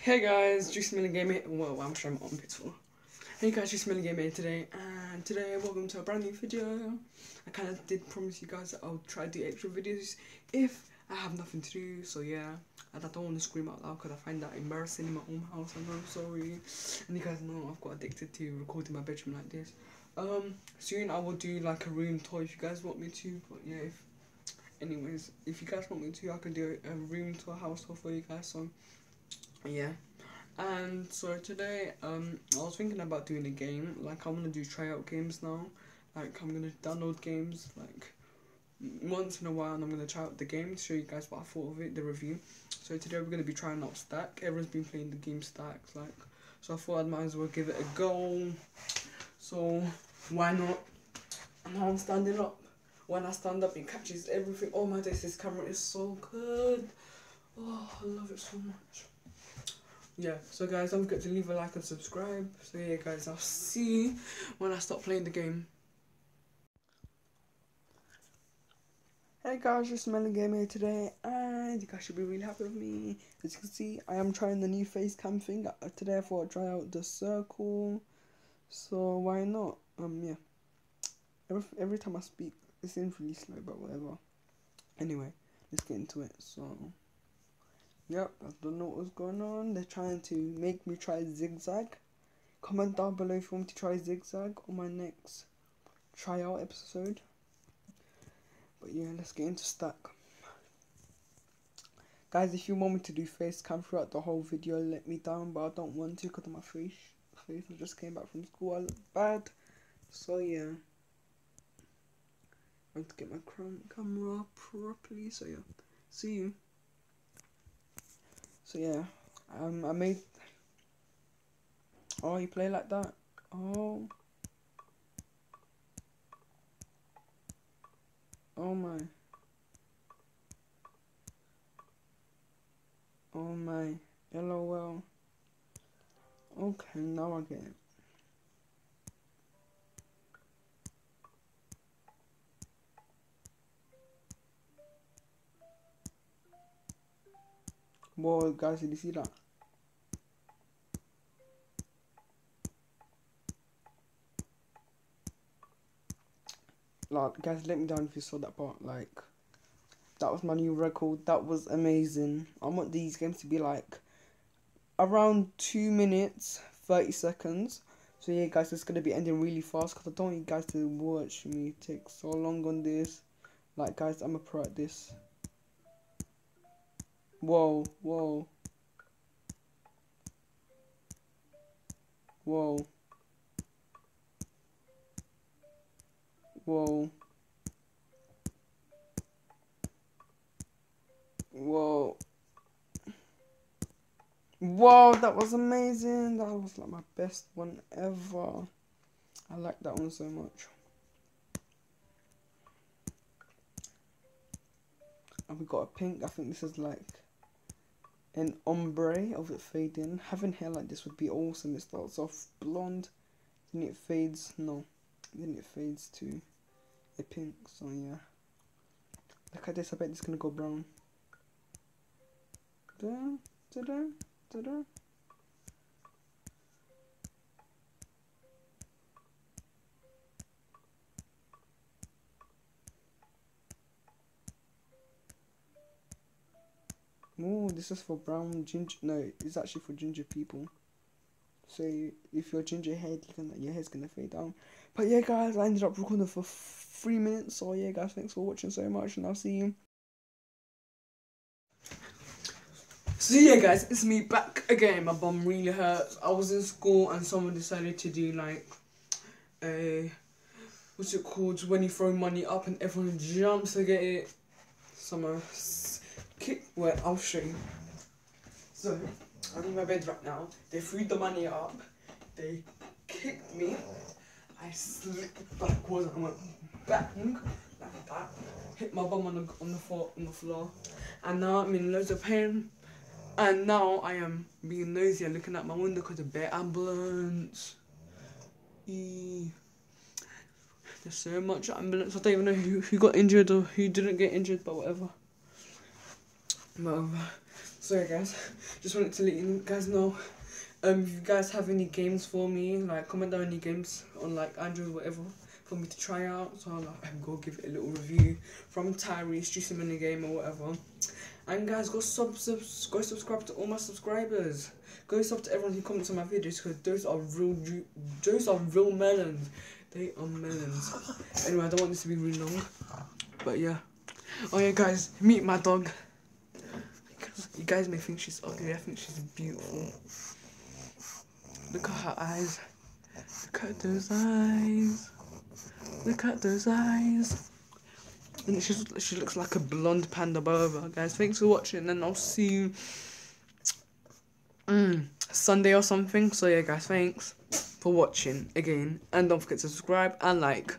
Hey guys, Juicy Melon Gamer. Well, I'm sure I'm on Pitfall. Hey guys, Juicy Melon Gamer today, and today welcome to a brand new video. I kind of did promise you guys that I'll try to do extra videos if I have nothing to do. So yeah, I don't want to scream out loud because I find that embarrassing in my own house. I know, sorry. And you guys know I've got addicted to recording my bedroom like this. Um, soon I will do like a room tour if you guys want me to. But yeah, if anyways, if you guys want me to, I can do a room tour, house tour for you guys. So yeah. And so today um i was thinking about doing a game like i'm gonna do tryout games now. Like i'm gonna download games like once in a while and i'm gonna try out the game to show you guys what i thought of it the review. So today we're gonna be trying out stack. Everyone's been playing the game stacks like so i thought i might as well give it a go. So why not? Now i'm standing up. When i stand up it catches everything. Oh my days this camera is so good. Oh i love it so much yeah so guys don't forget to leave a like and subscribe. So yeah guys i'll see you when i stop playing the game. Hey guys just smelling game here today and you guys should be really happy with me. As you can see i am trying the new face cam thing uh, today i thought i'd try out the circle. So why not? Um yeah. Every, every time i speak it seems really slow but whatever. Anyway let's get into it so Yep, I don't know what was going on. They're trying to make me try zigzag. Comment down below if you want me to try zigzag on my next tryout episode. But yeah, let's get into stack. Guys, if you want me to do face cam throughout the whole video, let me down. But I don't want to because of my face. Face. I just came back from school. I look bad. So yeah. I have to get my camera properly. So yeah. See you. So yeah, um, I made. Oh, you play like that? Oh. Oh my. Oh my. LOL. Okay, now I get it. Did you see that? Like, guys, let me down if you saw that part. Like, that was my new record. That was amazing. I want these games to be like around two minutes, thirty seconds. So yeah, guys, it's gonna be ending really fast because I don't want you guys to watch me take so long on this. Like, guys, I'm a pro at this. Whoa, whoa. Whoa. Whoa. Whoa. Whoa, that was amazing. That was like my best one ever. I like that one so much. And we got a pink. I think this is like an ombre of it fading. Having hair like this would be awesome. It starts off blonde, then it fades. No, then it fades to a pink. So yeah, look at this. I bet it's gonna go brown. Da da da da da. Oh, this is for brown ginger. No, it's actually for ginger people. So if you're ginger head, you can your hair's gonna fade down. But yeah, guys, I ended up recording for three minutes. So yeah, guys, thanks for watching so much, and I'll see you. So yeah, guys, it's me back again. My bum really hurts. I was in school and someone decided to do like a what's it called when you throw money up and everyone jumps to get it. Kick. Well, I'll show you. So, I'm in my bed right now. They threw the money up. They kicked me. I slipped backwards and went bang like that. Hit my bum on the on the floor on the floor, and now I'm in loads of pain. And now I am being nosy and looking at my window because of bear ambulance. E There's so much ambulance. I don't even know who, who got injured or who didn't get injured, but whatever. Whatever. So yeah, guys, just wanted to let you guys know. Um, if you guys have any games for me, like comment down any games on like Android, whatever, for me to try out. So I'll like, go give it a little review from Tyrese, Juicy Mini Game or whatever. And guys, go sub, sub go subscribe to all my subscribers. Go sub to everyone who comments on my videos because those are real, those are real melons. They are melons. Anyway, I don't want this to be really long, but yeah. Oh yeah, guys, meet my dog. You guys may think she's ugly. I think she's beautiful. Look at her eyes. Look at those eyes. Look at those eyes. And she's, she looks like a blonde panda boba. Guys, thanks for watching, and I'll see you mm, Sunday or something. So yeah, guys, thanks for watching again, and don't forget to subscribe and like.